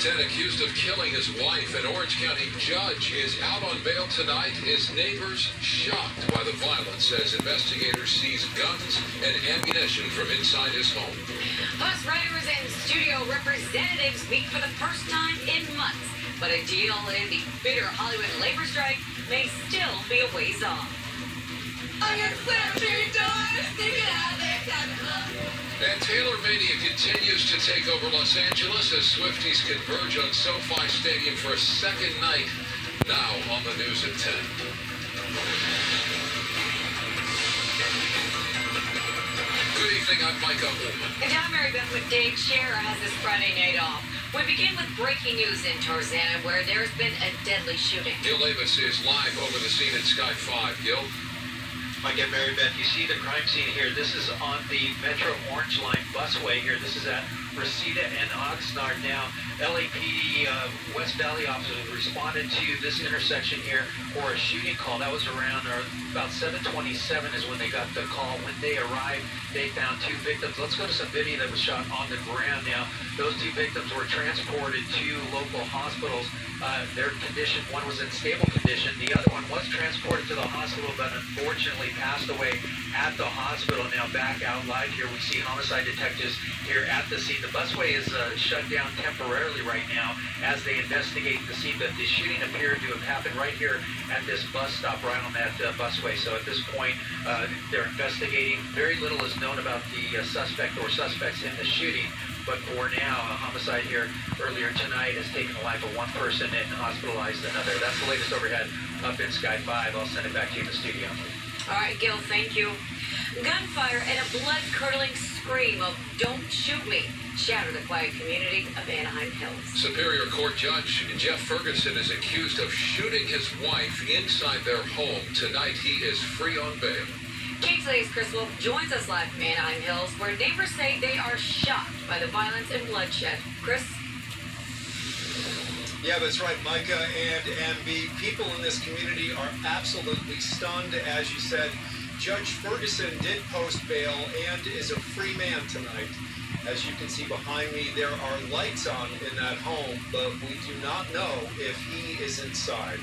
10 accused of killing his wife. An Orange County judge is out on bail tonight. His neighbors shocked by the violence as investigators seize guns and ammunition from inside his home. Bus riders and studio representatives meet for the first time in months. But a deal in the bitter Hollywood labor strike may still be a ways off. I got cemetery doors. Get out of there, And Taylor Mania continues to take over Los Angeles as Swifties converge on SoFi Stadium for a second night. Now on the news at 10. Good evening, I'm Micah Ohlman. And I'm Mary Beth with Dave Scherer has this Friday night off. We begin with breaking news in Tarzana, where there's been a deadly shooting. Gil Leyvas is live over the scene at Sky 5. Gil? And Mary Beth, you see the crime scene here. This is on the Metro Orange Line busway here. This is at Reseda and Oxnard now. LAPD uh, West Valley officers responded to this intersection here for a shooting call. That was around or about 727 is when they got the call. When they arrived, they found two victims. Let's go to some video that was shot on the ground now. Those two victims were transported to local hospitals. Uh, their condition, one was in stable condition. The other one was transported to the hospital, but unfortunately passed away at the hospital. Now back out live here, we see homicide detectives here at the scene. The busway is uh, shut down temporarily right now as they investigate the scene. But the shooting appeared to have happened right here at this bus stop, right on that uh, busway. So at this point, uh, they're investigating. Very little is known about the uh, suspect or suspects in the shooting. But for now, a homicide here earlier tonight has taken the life of one person and hospitalized another. That's the latest overhead up in Sky 5. I'll send it back to you in the studio. All right, Gil, thank you. Gunfire and a blood-curdling scream of "Don't shoot me" shattered the quiet community of Anaheim Hills. Superior Court Judge Jeff Ferguson is accused of shooting his wife inside their home. Tonight, he is free on bail. KTLA's Chris Wolfe joins us live from Anaheim Hills, where neighbors say they are shocked by the violence and bloodshed. Chris? Yeah, that's right, Micah and MB. People in this community are absolutely stunned. As you said, Judge Ferguson did post bail and is a free man tonight. As you can see behind me, there are lights on in that home, but we do not know if he is inside.